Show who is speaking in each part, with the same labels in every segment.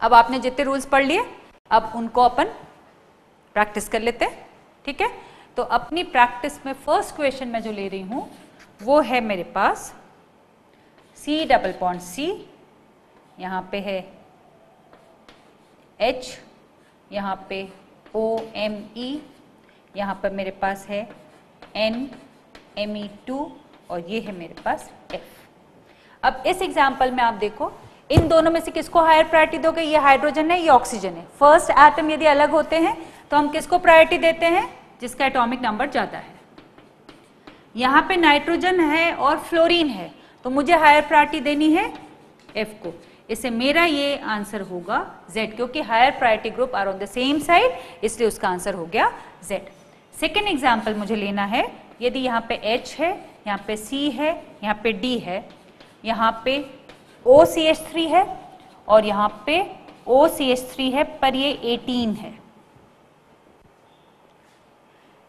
Speaker 1: अब आपने जितने रूल्स पढ़ लिए, अब उनको अपन प्रैक्टिस कर लेते हैं, ठीक है? तो अपनी प्रैक्टिस में फ़र्स्ट क्वेश्चन मैं जो ले रही हूँ, वो है मेरे पास सी डबल पॉइंट सी यहाँ पे है H, यहाँ पे O M E यहाँ पर मेरे पास है N, M E टू और ये है मेरे पास F. अब इस एग्ज़ाम्पल में आप देखो इन दोनों में से किसको हायर प्रायोरिटी दोगे? ये हाइड्रोजन है, ये ऑक्सीजन है। फ़र्स्ट एटम यदि अलग होते हैं तो हम किसको प्रायोरिटी देते हैं? जिसका एटॉमिक नंबर ज़्यादा है। यहाँ पे नाइट्रोजन है और फ्लोरीन है तो मुझे हायर प्रायोरिटी देनी है एफ़ को। इससे मेरा ये आंसर होगा जेड क्योंकि higher priority group are on the same side इसलिए उसका आंसर हो गया जेड सेकेंड एग्ज़ाम्पल मुझे लेना है, यदि यहाँ पे एच है, यहाँ पे सी है, यहाँ पे डी है, यहाँ पे OCH3 है और यहाँ पे OCH3 है, पर ये 18 है।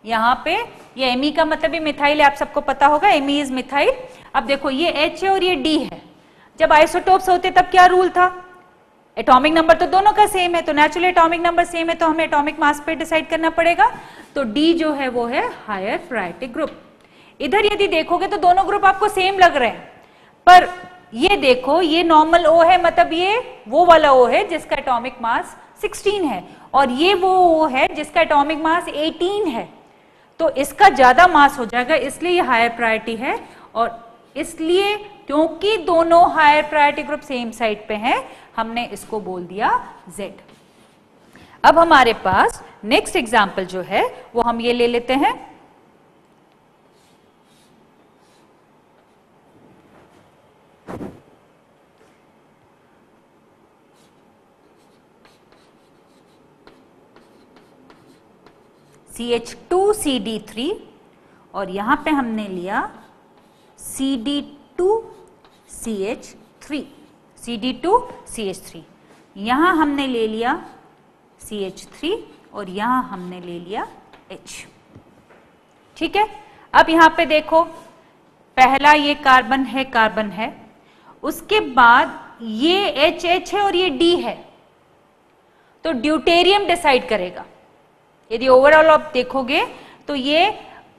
Speaker 1: यहाँ पे ये Me का मतलब ये मिथाइल है, आप सबको पता होगा Me इज़ मिथाइल अब देखो, ये H है और ये D है। जब आइसोटोप्स होते, तब क्या रूल था? एटॉमिक नंबर तो दोनों का सेम है तो नेचुरल एटॉमिक नंबर सेम है तो हमें एटॉमिक मास पे डिसाइड करना पड़ेगा। तो डी जो है, वो है हायर प्रायोरिटी ग्रुप इधर यदि देखोगे तो दोनों ग्रुप आपको सेम लग रहे हैं। पर ये देखो, ये नॉर्मल ओ है मतलब ये वो वाला ओ है जिसका एटॉमिक मास 16 है और ये वो ओ है जिसका एटॉमिक मास 18 है। तो इसका ज़्यादा मास हो जाएगा, इसलिए ये हायर प्रायोरिटी है और इसलिए क्योंकि दोनों higher priority group same side पे हैं, हमने इसको बोल दिया Z अब हमारे पास नेक्स्ट एग्ज़ाम्पल जो है, वो हम ये ले लेते हैं। C H two C D three और यहाँ पे हमने लिया C D two C H three C D two C H three यहाँ हमने ले लिया सी एच थ्री और यहाँ हमने ले लिया एच ठीक है? अब यहाँ पे देखो, पहला ये कार्बन है कार्बन है। उसके बाद ये एच एच है और ये डी है। तो ड्यूटेरियम डिसाइड करेगा। यदि ओवरऑल आप देखोगे तो ये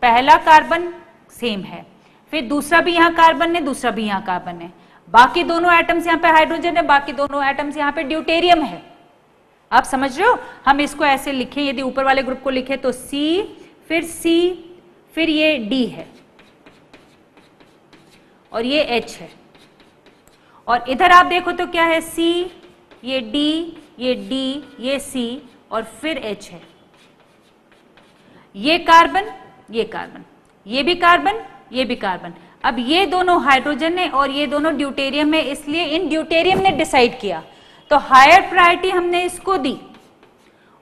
Speaker 1: पहला कार्बन सेम है। फिर दूसरा भी यहाँ कार्बन है, दूसरा भी यहाँ कार्बन है। बाकी दोनों एटम्स यहाँ पे हाइड्रोजन है, बाकी दोनों एटम्स यहाँ पे ड्यूटेरियम है। आप समझ रहे हो? हम इसको ऐसे लिखें, यदि ऊपर वाले ग्रुप को लिखे तो सी फिर सी फिर ये डी है। और ये एच है। और इधर आप देखो तो क्या है? सी ये डी ये डी ये सी और फिर एच है। ये कार्बन ये कार्बन ये भी कार्बन ये भी कार्बन अब ये दोनों हाइड्रोजन है और ये दोनों ड्यूटेरियम है, इसलिए इन ड्यूटेरियम ने डिसाइड किया। तो हायर प्रायोरिटी हमने इसको दी।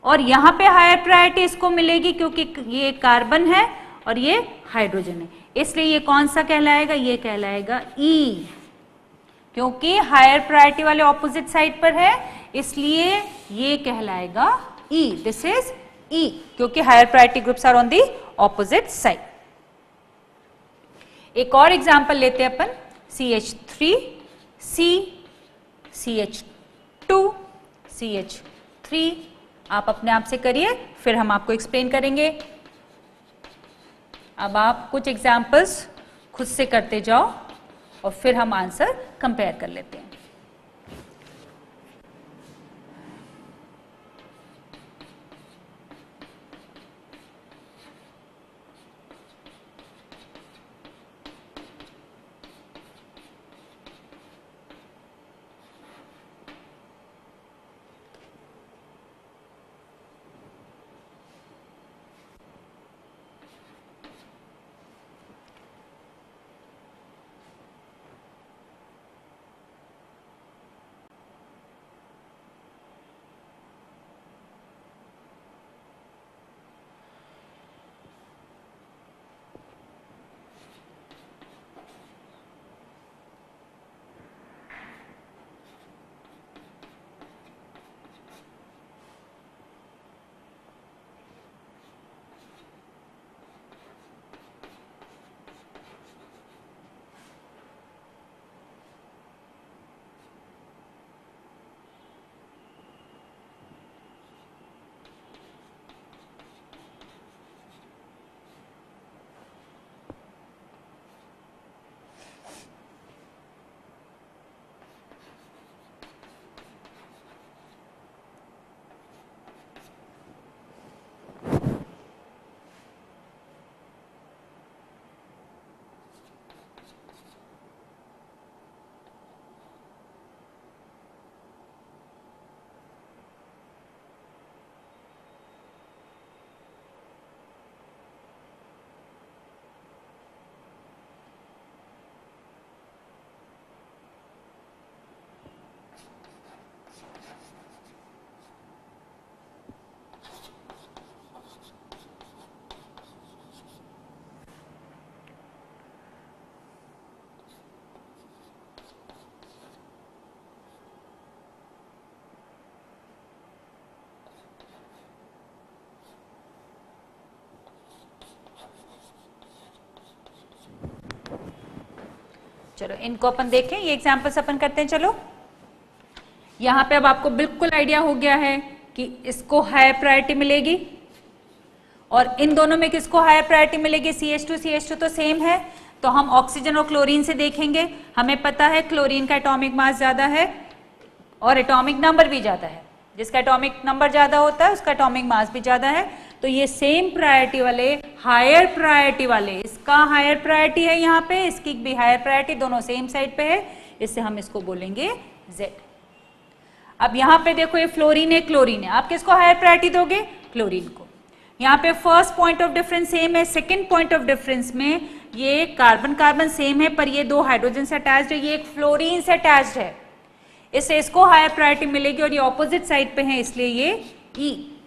Speaker 1: और यहाँ पे हायर प्रायोरिटी इसको मिलेगी क्योंकि ये कार्बन है और ये हाइड्रोजन है। इसलिए ये कौन सा कहलाएगा? ये कहलाएगा ई e. क्योंकि हायर प्रायोरिटी वाले ऑपोजिट साइड पर है, इसलिए ये कहलाएगा ई दिस इज़ ई क्योंकि higher priority groups are on the opposite side एक और एग्ज़ाम्पल लेते हैं अपन C H three C C H two C H three आप अपने आप से करिए, फिर हम आपको एक्सप्लेन करेंगे। अब आप कुछ एग्जाम्पल्स खुद से करते जाओ और फिर हम आंसर कंपेयर कर लेते हैं। चलो, इनको अपन देखें, ये एग्जाम्पल्स अपन करते हैं, चलो। यहाँ पे अब आपको बिल्कुल आइडिया हो गया है कि इसको हायर प्रायोरिटी मिलेगी। और इन दोनों में किसको हायर प्रायोरिटी मिलेगी? C H two C H two तो सेम है। तो हम ऑक्सीजन और क्लोरीन से देखेंगे। हमें पता है क्लोरीन का एटॉमिक मास ज़्यादा है और एटॉमिक नंबर भी ज़्यादा है। जिसका एटॉमिक नंबर ज़्यादा होता है, उसका एटॉमिक मास भी ज़्यादा है। तो ये सेम प्रायोरिटी वाले हायर प्रायोरिटी वाले, इसका हायर प्रायोरिटी है यहाँ पे, इसकी भी हायर प्रायोरिटी दोनों सेम साइड पे है, इससे हम इसको बोलेंगे Z. अब यहाँ पे देखो ये फ्लोरीन है क्लोरीन है। आप किसको हायर प्रायोरिटी दोगे? क्लोरीन को। यहाँ पे first point of difference same है सेकेंड पॉइंट ऑफ़ डिफरेंस में ये कार्बन कार्बन सेम है, पर ये दो हाइड्रोजन से अटैच्ड है, ये एक फ्लोरीन से अटैच्ड है। इससे इसको हायर प्रायोरिटी मिलेगी और ये ऑपोजिट साइड पे है, इसलिए ये ई e.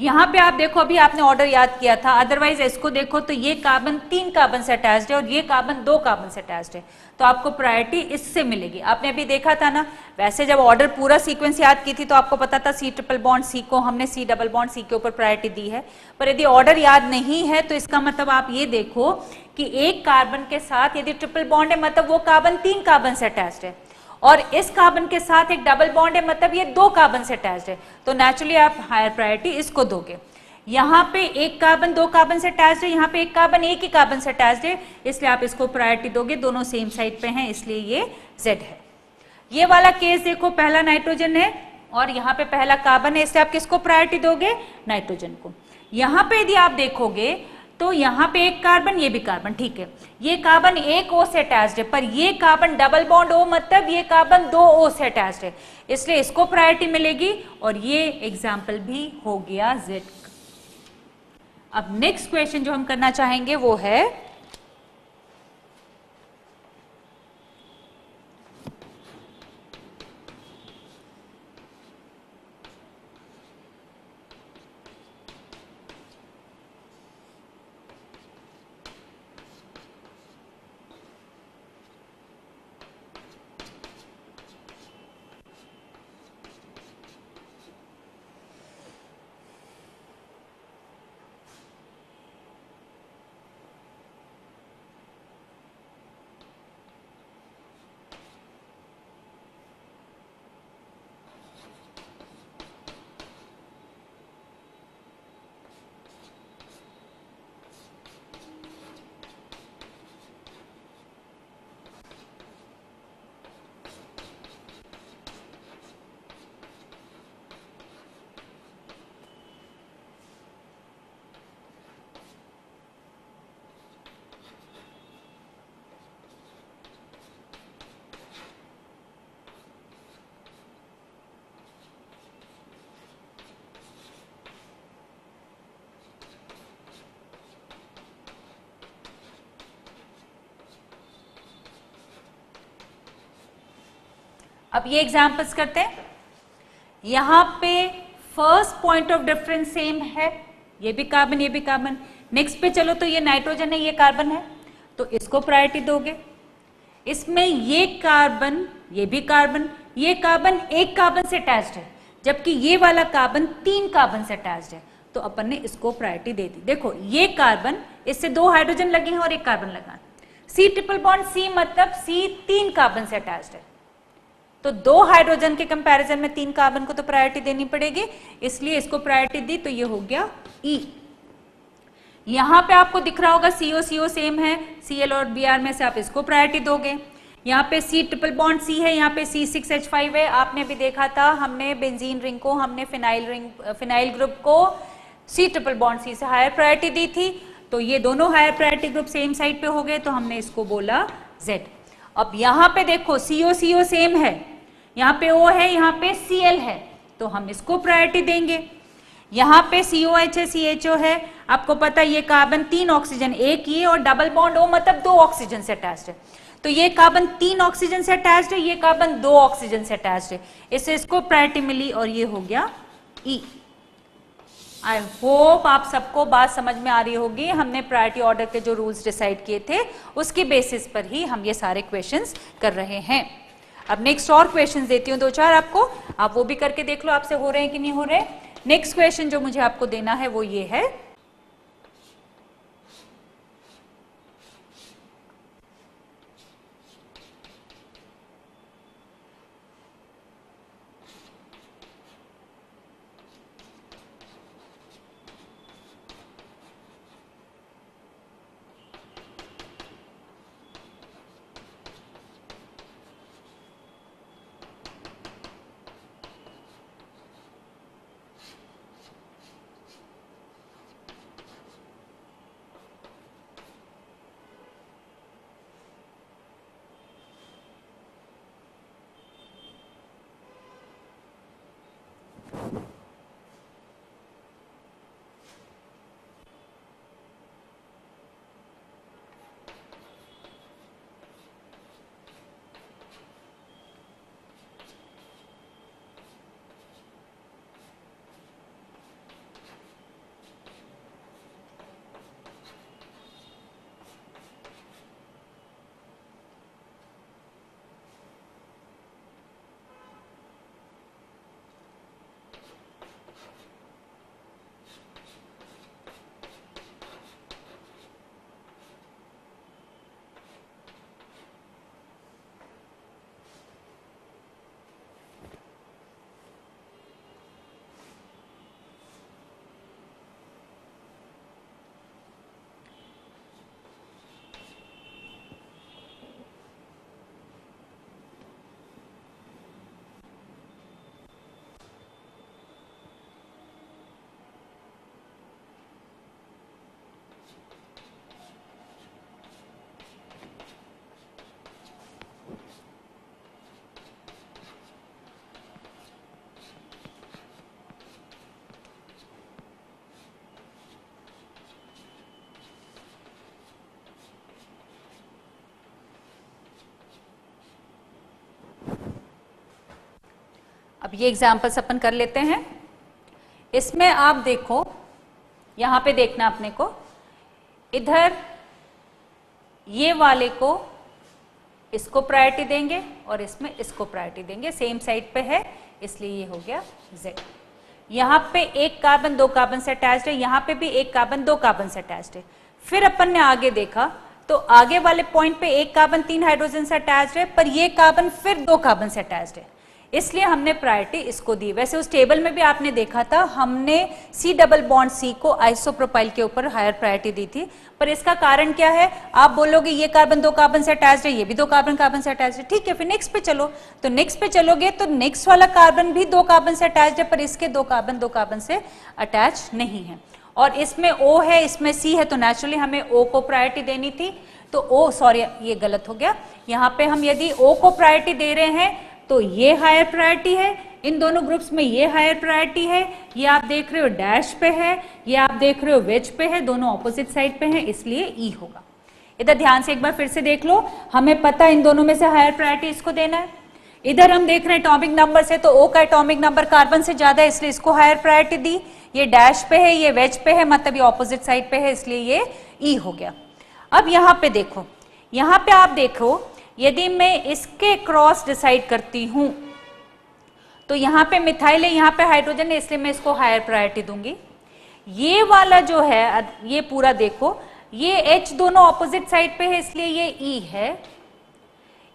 Speaker 1: यहाँ पे आप देखो, अभी आपने ऑर्डर याद किया था। अदरवाइज़ इसको देखो तो ये कार्बन तीन कार्बन से अटैच्ड है और ये कार्बन दो कार्बन से अटैच्ड है। तो आपको प्रायोरिटी इससे मिलेगी। आपने अभी देखा था ना, वैसे जब ऑर्डर पूरा सीक्वेंस याद की थी तो आपको पता था सी ट्रिपल बॉन्ड सी को हमने सी डबल बॉन्ड सी के ऊपर प्रायोरिटी दी है। पर यदि ऑर्डर याद नहीं है तो इसका मतलब आप ये देखो कि एक कार्बन के साथ यदि ट्रिपल बॉन्ड है मतलब वो कार्बन तीन कार्बन से अटैच्ड है। और इस कार्बन के साथ एक डबल बॉन्ड है मतलब ये दो कार्बन से अटैच है। तो नेचुरली आप हायर प्रायोरिटी इसको दोगे। यहाँ पे एक कार्बन दो कार्बन से अटैच है, यहाँ पे एक कार्बन एक ही कार्बन से अटैच है, इसलिए आप इसको प्रायोरिटी दोगे। दोनों सेम साइड पे हैं, इसलिए ये जेड है। ये वाला केस देखो, पहला नाइट्रोजन है, और यहाँ पे पहला कार्बन है, इसलिए आप किसको प्रायोरिटी दोगे? नाइट्रोजन को। यहाँ पे यदि आप देखोगे तो यहाँ पे एक कार्बन ये भी कार्बन ठीक है। ये कार्बन एक ओ से अटैच्ड है, पर ये कार्बन डबल बॉन्ड ओ मतलब ये कार्बन दो ओ से अटैच्ड है। इसलिए इसको प्रायोरिटी मिलेगी और ये एग्ज़ाम्पल भी हो गया जेड अब नेक्स्ट क्वेश्चन जो हम करना चाहेंगे वो है अब ये एग्जाम्पल्स करते हैं। यहाँ पे first point of difference same है। ये भी कार्बन ये भी कार्बन नेक्स्ट पे चलो तो ये नाइट्रोजन है, ये कार्बन है। तो इसको प्रायोरिटी दोगे। इसमें ये कार्बन ये भी कार्बन ये कार्बन एक कार्बन से अटैच्ड है। जबकि ये वाला कार्बन तीन कार्बन से अटैच्ड है। तो अपन ने इसको प्रायोरिटी दे दी। देखो, ये कार्बन इससे दो हाइड्रोजन लगे हैं और एक कार्बन लगा। सी ट्रिपल बॉन्ड सी मतलब सी तीन कार्बन से अटैच्ड है। तो दो हाइड्रोजन के कंपैरिजन में तीन कार्बन को तो प्रायोरिटी देनी पड़ेगी, इसलिए इसको प्रायोरिटी दी तो ये हो गया ई e. यहाँ पे आपको दिख रहा होगा सीओ सीओ सेम है सीएल और बीआर में से आप इसको प्रायोरिटी दोगे। यहाँ पे सी ट्रिपल बॉन्ड सी है, यहाँ पे सी सिक्स एच फाइव है। आपने भी देखा था, हमने बेंजीन रिंग को, हमने फिनाइल रिंग फिनाइल ग्रुप को सी ट्रिपल बॉन्ड सी से हायर प्रायोरिटी दी थी। तो ये दोनों higher priority group same side पे हो गए तो हमने इसको बोला जेड अब यहाँ पे देखो सीओ सीओ सेम है। यहाँ पे ओ है, यहाँ पे सी एल है तो हम इसको प्रायोरिटी देंगे। यहाँ पे सी ओ एच है सी एच ओ है। आपको पता है, ये कार्बन तीन ऑक्सीजन एक ये और डबल बॉन्ड ओ मतलब दो ऑक्सीजन से अटैच्ड है। तो ये कार्बन तीन ऑक्सीजन से अटैच्ड है, ये कार्बन दो ऑक्सीजन से अटैच्ड है। इससे इसको प्रायोरिटी मिली और ये हो गया ई आई होप आप सबको बात समझ में आ रही होगी। हमने प्रायोरिटी ऑर्डर के जो रूल्स डिसाइड किए थे, उसके बेसिस पर ही हम ये सारे क्वेश्चंस कर रहे हैं। अब नेक्स्ट और क्वेश्चन देती हूँ, दो चार आपको। आप वो भी करके देख लो, आपसे हो रहे हैं कि नहीं हो रहे। नेक्स्ट क्वेश्चन जो मुझे आपको देना है, वो ये है। अब ये एग्जाम्पल्स अपन कर लेते हैं। इसमें आप देखो, यहाँ पे देखना अपने को, इधर ये वाले को इसको प्रायोरिटी देंगे और इसमें इसको प्रायोरिटी देंगे। सेम साइड पे है, इसलिए ये हो गया Z यहाँ पे एक कार्बन दो कार्बन से अटैच्ड है, यहाँ पे भी एक कार्बन दो कार्बन से अटैच्ड है। फिर अपन ने आगे देखा तो आगे वाले पॉइंट पे एक कार्बन तीन हाइड्रोजन से अटैच्ड है, पर ये कार्बन फिर दो कार्बन से अटैच्ड है। इसलिए हमने प्रायोरिटी इसको दी। वैसे उस टेबल में भी आपने देखा था, हमने सी डबल बॉन्ड सी को आइसोप्रोपाइल के ऊपर हायर प्रायोरिटी दी थी। पर इसका कारण क्या है? आप बोलोगे, ये कार्बन दो कार्बन से अटैच है, ये भी दो कार्बन कार्बन से अटैच है। ठीक है, फिर नेक्स्ट पे चलो। तो नेक्स्ट पे चलोगे तो नेक्स्ट वाला कार्बन भी दो कार्बन से अटैच है, पर इसके दो कार्बन दो कार्बन से अटैच नहीं है। और इसमें ओ है, इसमें सी है तो नेचुरली हमें ओ को प्रायोरिटी देनी थी। तो ओ सॉरी ये गलत हो गया। यहाँ पे हम यदि ओ को प्रायोरिटी दे रहे हैं तो ये हायर प्रायोरिटी है। इन दोनों ग्रुप्स में ये हायर प्रायोरिटी है। ये आप देख रहे हो डैश पे है, ये आप देख रहे हो वेज पे है, दोनों ऑपोजिट साइड पे है, इसलिए ई e होगा। इधर ध्यान से एक बार फिर से देख लो, हमें पता इन दोनों में से हायर प्रायोरिटी इसको देना है। इधर हम देख रहे हैं एटॉमिक नंबर से तो ओ का एटॉमिक नंबर कार्बन से ज़्यादा है, इसलिए इसको हायर प्रायोरिटी दी। ये डैश पे है, ये वेज पे है मतलब ये ऑपोजिट साइड पे है, इसलिए ये ई e हो गया। अब यहाँ पे देखो, यहाँ पे आप देखो यदि मैं इसके क्रॉस डिसाइड करती हूँ तो यहाँ पे मिथाइल है, यहाँ पे हाइड्रोजन है, इसलिए मैं इसको हायर प्रायोरिटी दूँगी। ये वाला जो है ये पूरा देखो, ये H दोनों ऑपोजिट साइड पे है, इसलिए ये E है।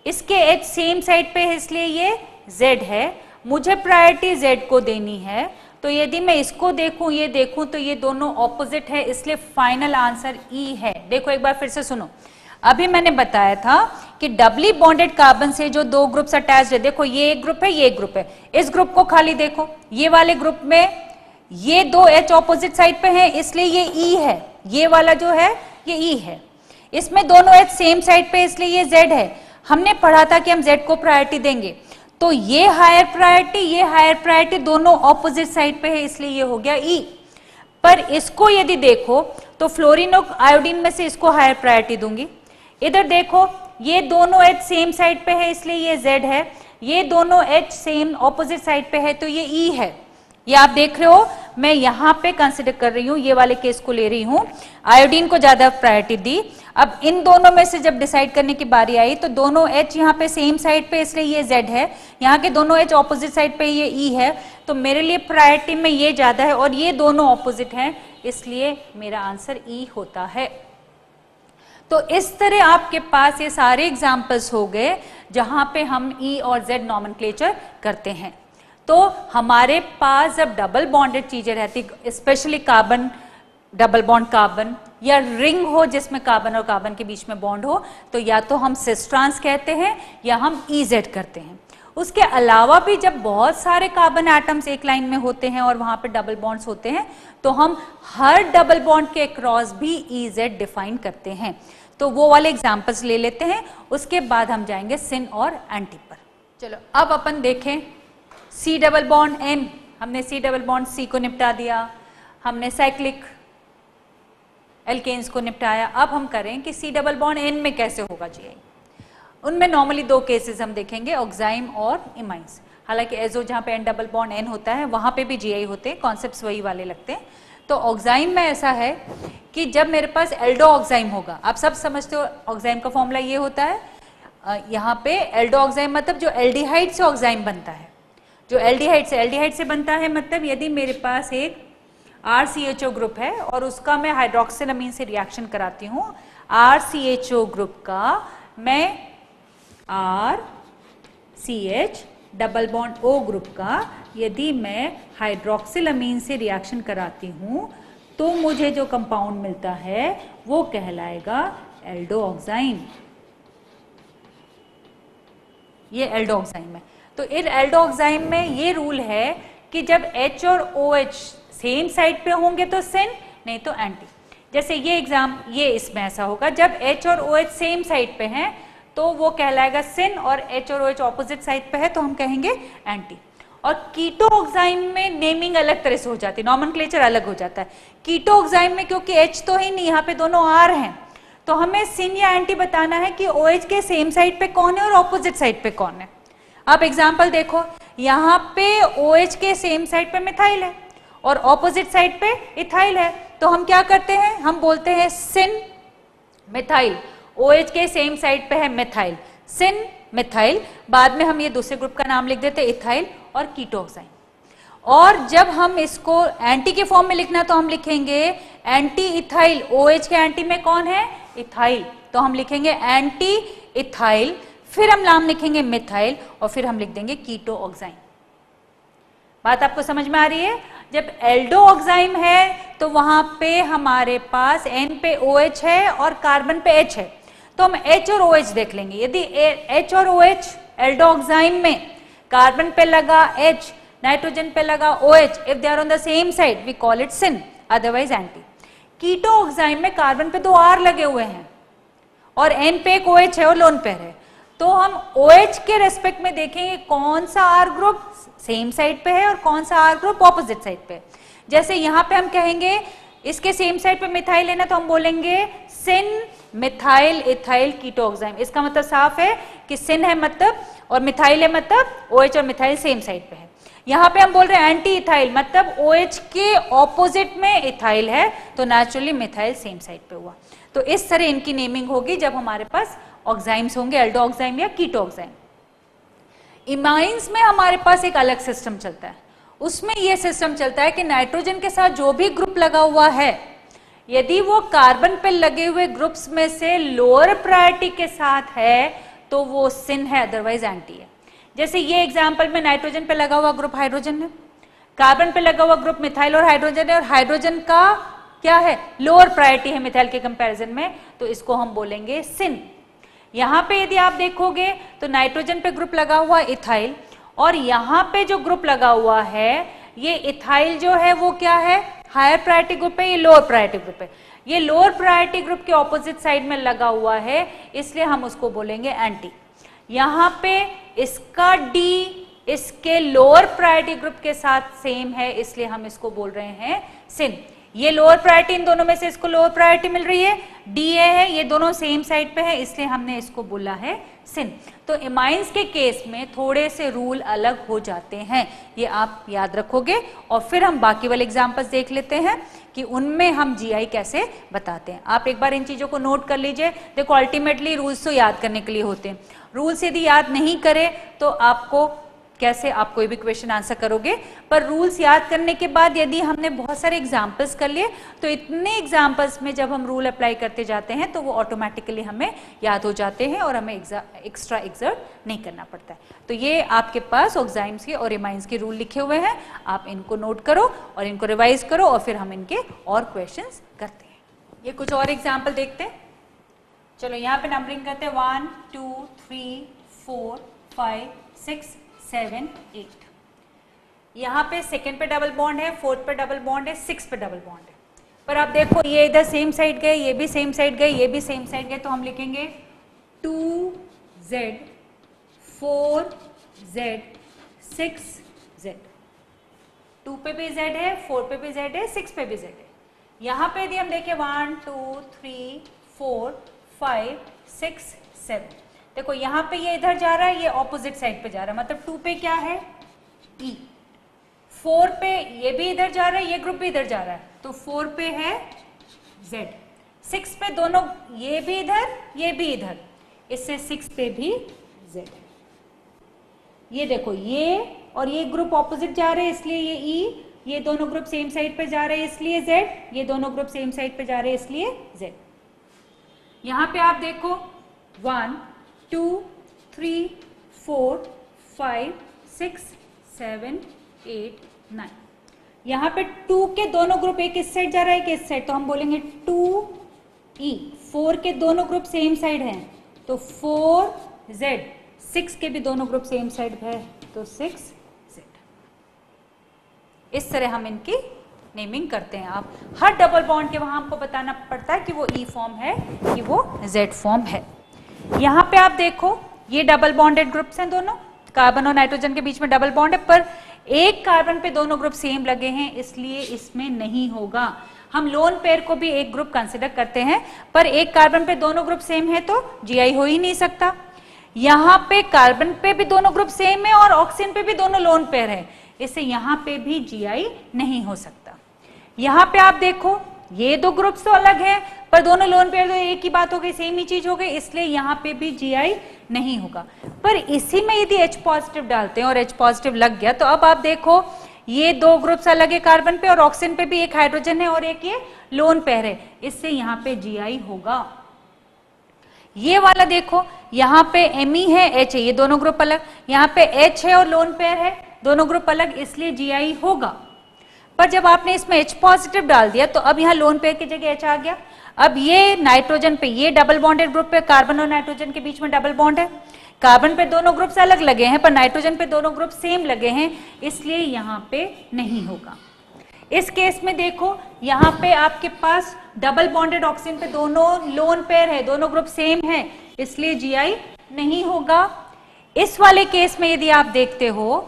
Speaker 1: इसके H सेम साइड पे है, इसलिए ये Z है। मुझे प्रायोरिटी Z को देनी है तो यदि मैं इसको देखूँ, ये देखूँ तो ये दोनों ऑपोजिट है, इसलिए फाइनल आंसर ई है। देखो एक बार फिर से सुनो। अभी मैंने बताया था कि डबली बॉन्डेड कार्बन से जो दो ग्रुप्स अटैच है, देखो, ये एक ग्रुप है, ये एक ग्रुप है। इस ग्रुप को खाली देखो। ये वाले ग्रुप में ये दो एच ऑपोजिट साइड पे हैं, इसलिए ये ई e है। ये वाला जो है, ये ई e है। इसमें दोनों एच सेम साइड पे, इसलिए ये जेड है। हमने पढ़ा था कि हम जेड को प्रायोरिटी देंगे। तो ये हायर प्रायोरिटी ये हायर प्रायोरिटी दोनों ऑपोजिट साइड पे है, इसलिए ये हो गया ई e. पर इसको यदि देखो तो फ्लोरिनो आयोडीन में से इसको हायर प्रायोरिटी दूँगी। इधर देखो, ये दोनों एच सेम साइड पे है, इसलिए ये जेड है। ये दोनों एच सेम ऑपोजिट साइड पे है तो ये ई e है। ये आप देख रहे हो, मैं यहाँ पे कंसिडर कर रही हूँ, ये वाले केस को ले रही हूँ। आयोडीन को ज़्यादा प्रायोरिटी दी। अब इन दोनों में से जब डिसाइड करने की बारी आई तो दोनों एच यहाँ पे सेम साइड पे, इसलिए ये जेड है। यहाँ के दोनों एच ऑपोजिट साइड पे ये ई e है। तो मेरे लिए प्रायोरिटी में ये ज़्यादा है और ये दोनों ऑपोजिट हैं, इसलिए मेरा आंसर ई e होता है। तो इस तरह आपके पास ये सारे एग्जाम्पल्स हो गए, जहाँ पे हम ई e और जेड नॉमन करते हैं। तो हमारे पास जब डबल बॉन्डेड चीज़ें रहती specially carbon double bond carbon या रिंग हो जिसमें कार्बन और कार्बन के बीच में बॉन्ड हो तो या तो हम सिस्ट्रांस कहते हैं, या हम ईजेड e करते हैं। उसके अलावा भी जब बहुत सारे कार्बन एटम्स एक लाइन में होते हैं और वहाँ पर डबल बॉन्ड्स होते हैं तो हम हर डबल बॉन्ड के क्रॉस भी ई जेड डिफाइन करते हैं। तो वो वाले एग्जाम्पल्स ले लेते हैं, उसके बाद हम जाएँगे सिन और एंटी पर। चलो, अब अपन देखें सी डबल बॉन्ड एन हमने सी डबल बॉन्ड सी को निपटा दिया, हमने साइक्लिक एल्केन्स को निपटाया। अब हम करें कि सी डबल बॉन्ड एन में कैसे होगा जीआई उनमें नॉर्मली दो केसेस हम देखेंगे ऑक्साइम और इमाइंस हालाँकि एजो जहाँ पे एन डबल बॉन्ड एन होता है, वहाँ पे भी जीआई होते हैं कॉन्सेप्ट वही वाले लगते हैं। तो ऑक्साइम में ऐसा है कि जब मेरे पास एल्डो ऑक्साइम होगा, आप सब समझते हो ऑक्साइम का फॉर्मूला ये होता है यहाँ पे एल्डो ऑक्साइम मतलब जो एल्डिहाइड से ऑक्साइम बनता है। जो एल्डिहाइड से एल्डिहाइड से बनता है मतलब यदि मेरे पास एक R C H O group है और उसका मैं हाइड्रोक्सिलमीन से रिएक्शन कराती हूँ R C H O group का मैं R C H double bond O group का, यदि मैं हाइड्रोक्सिलमीन से रिएक्शन कराती हूँ तो मुझे जो कंपाउंड मिलता है, वो कहलाएगा एल्डो ऑक्साइन ये एल्डो ऑक्साइन है। तो इन एल्डोक्साइम में ये रूल है कि जब H और OH सेम साइड पे होंगे तो सिन नहीं तो एंटी जैसे ये एग्ज़ाम ये इसमें ऐसा होगा, जब H और OH सेम साइड पे हैं तो वो कहलाएगा सिन और एच और OH ऑपोजिट साइड पे है तो हम कहेंगे एंटी और कीटो ऑक्साइम में नेमिंग अलग तरह से हो जाती है नॉमन अलग हो जाता है. कीटो ऑक्साइम में क्योंकि एच तो ही नहीं, यहाँ पे दोनों आर हैं तो हमें सिन या एंटी बताना है कि ओ OH के सेम साइड पे कौन है और ऑपोजिट साइड पे कौन है. आप एग्ज़ाम्पल देखो, यहाँ पे ओ OH के सेम साइड पे मिथाइल है और ऑपोजिट साइड पे इथाइल है. तो हम क्या करते हैं? हम बोलते हैं सिन मिथाइल ओ OH के सेम साइड पे है मिथाइल सिन मिथाइल बाद में हम ये दूसरे ग्रुप का नाम लिख देते इथाइल और कीटोक्साइन और जब हम इसको एंटी के फॉर्म में लिखना तो हम लिखेंगे एंटी इथाइल ओ OH के एंटी में कौन है? इथाइल तो हम लिखेंगे एंटी इथाइल फिर हम नाम लिखेंगे मिथाइल और फिर हम लिख देंगे कीटो ऑक्साइन बात आपको समझ में आ रही है? जब एल्डो ऑक्साइम है तो वहाँ पे हमारे पास एन पे ओ OH है और कार्बन पे एच है. तो हम एच और ओ OH देख लेंगे। यदि एच और ओ एच एल्डो ऑक्साइम में कार्बन पे लगा एच नाइट्रोजन पे लगा O H if they are on the same side we call it syn otherwise anti keto oxime में कार्बन पे दो आर लगे हुए हैं, और एन पे एक ओ OH है और लोन पेयर है। तो हम ओ OH के रेस्पेक्ट में देखेंगे कौन सा आर ग्रुप सेम साइड पे है और कौन सा आर ग्रुप ऑपोजिट साइड पे। जैसे यहाँ पे हम कहेंगे, इसके सेम साइड पे मिथाइल लेना तो हम बोलेंगे सिन मिथाइल इथाइल कीटोक्साइम इसका मतलब साफ़ है कि सिन है मतलब और मिथाइल है मतलब ओ OH और मिथाइल सेम साइड पे है। यहाँ पे हम बोल रहे हैं एंटी इथाइल मतलब OH के ऑपोजिट में इथाइल है तो नेचुरली मिथाइल सेम साइड पे हुआ। तो इस तरह इनकी नेमिंग होगी जब हमारे पास ऑक्साइम्स होंगे एल्डो ऑक्साइम या कीटो ऑक्साइम इमाइंस में हमारे पास एक अलग सिस्टम चलता है। उसमें यह सिस्टम चलता है कि नाइट्रोजन के साथ जो भी ग्रुप लगा हुआ है यदि वो कार्बन पे लगे हुए ग्रुप्स में से लोअर प्रायोरिटी के साथ है तो वो सिन है अदरवाइज़ एंटी है। जैसे ये एग्ज़ाम्पल में नाइट्रोजन पे लगा हुआ ग्रुप हाइड्रोजन है। कार्बन पे लगा हुआ ग्रुप मिथाइल और हाइड्रोजन है, और हाइड्रोजन का क्या है? लोअर प्रायोरिटी है मिथाइल के कंपैरिजन में तो इसको हम बोलेंगे सिन यहाँ पे यदि आप देखोगे तो नाइट्रोजन पे ग्रुप लगा हुआ इथाइल और यहाँ पे जो ग्रुप लगा हुआ है, ये इथाइल जो है, वो क्या है? हायर प्रायोरिटी ग्रुप है ये लोअर प्रायोरिटी ग्रुप है ये लोअर प्रायोरिटी ग्रुप के ऑपोजिट साइड में लगा हुआ है, इसलिए हम उसको बोलेंगे एंटी यहाँ पे इसका डी इसके लोअर प्रायोरिटी ग्रुप के साथ सेम है, इसलिए हम इसको बोल रहे हैं सिन ये लोअर प्रायोरिटी इन दोनों में से इसको लोअर प्रायोरिटी मिल रही है। डी ए है, ये दोनों सेम साइड पे है, इसलिए हमने इसको बोला है सिन तो इमाइंस के केस में थोड़े से रूल अलग हो जाते हैं, ये आप याद रखोगे। और फिर हम बाकी वाले एग्जाम्पल्स देख लेते हैं कि उनमें हम जीआई कैसे बताते हैं। आप एक बार इन चीज़ों को नोट कर लीजिए। देखो अल्टीमेटली रूल्स तो याद करने के लिए होते हैं। रूल्स यदि याद नहीं करें तो आपको कैसे आप कोई भी क्वेश्चन आंसर करोगे। पर रूल्स याद करने के बाद यदि हमने बहुत सारे एग्जाम्पल्स कर लिए तो इतने एग्जाम्पल्स में जब हम रूल अप्लाई करते जाते हैं तो वो ऑटोमेटिकली हमें याद हो जाते हैं और हमें एक्स्ट्रा एग्जर्ट नहीं करना पड़ता है। तो ये आपके पास ऑक्जाइम्स के और रिमाइंस के रूल लिखे हुए हैं। आप इनको नोट करो और इनको रिवाइज करो और फिर हम इनके और क्वेश्चन करते हैं। ये कुछ और एग्ज़ाम्पल देखते हैं? चलो, यहाँ पे नंबरिंग करते हैं। One two three four five six seven, eight. यहाँ पे सेकेंड पे डबल बॉन्ड है फोर्थ पे डबल बॉन्ड है सिक्स पे डबल बॉन्ड है। पर आप देखो, ये इधर सेम साइड गए, ये भी सेम साइड गए, ये भी सेम साइड गए तो हम लिखेंगे two Z four Z six Z two पे भी जेड है फोर पे भी जेड है सिक्स पे भी जेड है। यहाँ पे यदि हम देखें one two three four five six seven देखो यहाँ पे ये इधर जा रहा है ये ऑपोजिट साइड पे जा रहा है। मतलब टू पे क्या है? ई e. फोर पे ये भी इधर जा रहा है ये ग्रुप भी इधर जा रहा है। तो फोर पे है जेड सिक्स पे दोनों ये भी इधर ये भी इधर। इससे सिक्स पे भी जेड ये देखो ये और ये ग्रुप ऑपोजिट जा रहे हैं इसलिए ये ई e, ये दोनों ग्रुप सेम साइड पे जा रहे हैं इसलिए जेड ये दोनों ग्रुप सेम साइड पे जा रहे हैं इसलिए जेड यहाँ पे आप देखो one two, three, four, five, six, seven, eight, nine. यहाँ पे टू के दोनों ग्रुप एक इस साइड जा रहा है कि इस साइड। तो हम बोलेंगे टू ई। फोर के दोनों ग्रुप सेम साइड हैं। तो फोर जेड। सिक्स के भी दोनों ग्रुप सेम साइड है। तो सिक्स जेड। इस तरह हम इनकी नेमिंग करते हैं। आप हर डबल बॉन्ड के वहाँ हमको बताना पड़ता है कि वो ई e फॉर्म है, कि वो जेड फॉर्म है। यहाँ पे आप देखो, ये डबल बॉन्डेड ग्रुप्स हैं दोनों। कार्बन और नाइट्रोजन के बीच में डबल बॉन्ड है, पर एक कार्बन पे दोनों ग्रुप सेम लगे हैं, इसलिए इसमें नहीं होगा। हम लोन पेयर को भी एक ग्रुप कंसिडर करते हैं, पर एक कार्बन पे दोनों ग्रुप सेम है तो जीआई हो ही नहीं सकता। यहाँ पे कार्बन पे भी दोनों ग्रुप सेम है और ऑक्सीजन पे भी दोनों लोन पेयर है। इससे यहाँ पे भी जीआई नहीं हो सकता। यहाँ पे आप देखो, ये दो ग्रुप्स तो अलग हैं पर दोनों लोन पेयर तो एक ही बात हो गई सेम ही चीज़ हो गई, इसलिए यहाँ पे भी जीआई नहीं होगा। पर इसी में यदि H पॉजिटिव डालते हैं और H पॉजिटिव लग गया तो अब आप देखो, ये दो ग्रुप्स अलग है कार्बन पे और ऑक्सीजन पे भी एक हाइड्रोजन है और एक ये लोन पेयर है। इससे यहाँ पे जीआई होगा। ये वाला देखो, यहाँ पे एम e है एच है, ये दोनों ग्रुप अलग। यहाँ पे एच है और लोन पेयर है, दोनों ग्रुप अलग, इसलिए जीआई होगा। पर जब आपने इसमें एच पॉजिटिव डाल दिया तो अब यहाँ लोन पेयर की जगह एच आ गया। अब ये नाइट्रोजन पे, ये डबल बॉन्डेड ग्रुप पे कार्बन और नाइट्रोजन के बीच में डबल बॉन्ड है। कार्बन पे दोनों ग्रुप्स अलग लगे हैं, पर नाइट्रोजन पे दोनों ग्रुप सेम लगे हैं, इसलिए यहाँ पे नहीं होगा। इस केस में देखो, यहाँ पे आपके पास डबल बॉन्डेड ऑक्सीजन पे दोनों लोन पेयर है, दोनों ग्रुप सेम है, इसलिए जीआई नहीं होगा। इस वाले केस में यदि आप देखते हो,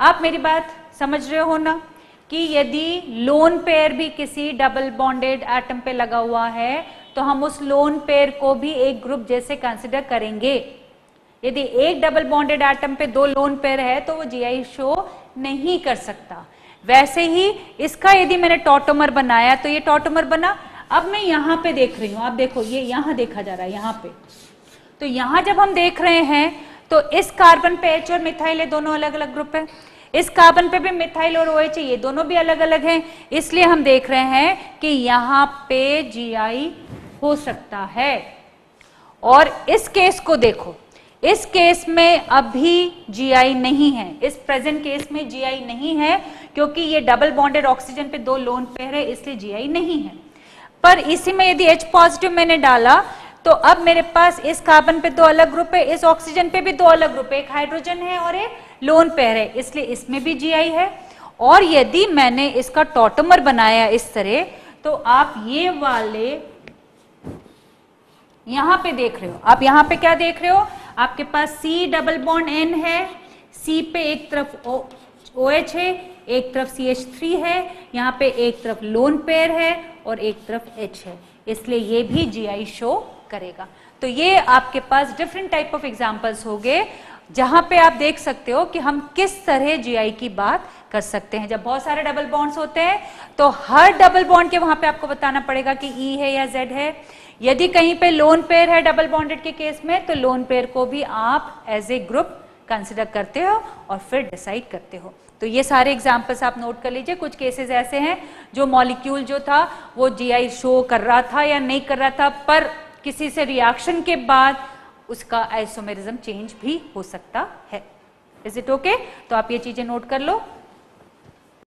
Speaker 1: आप मेरी बात समझ रहे हो ना? कि यदि लोन पेयर भी किसी डबल बॉन्डेड एटम पे लगा हुआ है तो हम उस लोन पेयर को भी एक ग्रुप जैसे कंसिडर करेंगे। यदि एक डबल बॉन्डेड एटम पे दो लोन पेयर है तो वो जीआई शो नहीं कर सकता। वैसे ही इसका यदि मैंने टॉटोमर बनाया तो ये टॉटोमर बना। अब मैं यहाँ पे देख रही हूँ, आप देखो, ये यहाँ देखा जा रहा है, यहाँ पे। तो यहाँ जब हम देख रहे हैं तो इस कार्बन पे एच और मिथाइल दोनों अलग अलग ग्रुप है। इस कार्बन पे भी मिथाइल और ओएच ये दोनों भी अलग अलग हैं। इसलिए हम देख रहे हैं कि यहाँ पे जीआई हो सकता है। और इस केस को देखो। इस केस में अभी जीआई नहीं है। इस प्रेजेंट केस में जीआई नहीं है, क्योंकि ये डबल बॉन्डेड ऑक्सीजन पे दो लोन पेयर है, इसलिए जीआई नहीं है। पर इसी में यदि एच पॉजिटिव मैंने डाला तो अब मेरे पास इस कार्बन पे दो अलग ग्रुप है, इस ऑक्सीजन पे भी दो अलग ग्रुप है। एक हाइड्रोजन है और एक लोन पेयर है इसलिए इसमें भी जीआई है। और यदि मैंने इसका टॉटमर बनाया इस तरह तो आप ये वाले यहाँ पे देख रहे हो। आप यहाँ पे क्या देख रहे हो? आपके पास C डबल बॉन्ड N है, C पे एक तरफ़ ओ OH है, एक तरफ़ सी एच थ्री है, यहाँ पे एक तरफ़ लोन पेयर है और एक तरफ़ H है। इसलिए ये भी GI शो करेगा। तो ये आपके पास डिफरेंट टाइप ऑफ़ एग्जांपल्स हो गए। जहाँ पे आप देख सकते हो कि हम किस तरह जीआई की बात कर सकते हैं। जब बहुत सारे डबल बॉन्ड्स होते हैं तो हर डबल बॉन्ड के वहाँ पे आपको बताना पड़ेगा कि ई e है या जेड है। यदि कहीं पे लोन पेयर है डबल बॉन्डेड के केस में तो लोन पेयर को भी आप एज ए ग्रुप कंसिडर करते हो और फिर डिसाइड करते हो। तो ये सारे एग्जाम्पल्स आप नोट कर लीजिए। कुछ केसेस ऐसे हैं जो मॉलिक्यूल जो था, वो जीआई शो कर रहा था या नहीं कर रहा था, पर किसी से रिएक्शन के बाद उसका आइसोमेरिज्म चेंज भी हो सकता है। इज़ इट ओके तो आप ये चीज़ें नोट कर लो।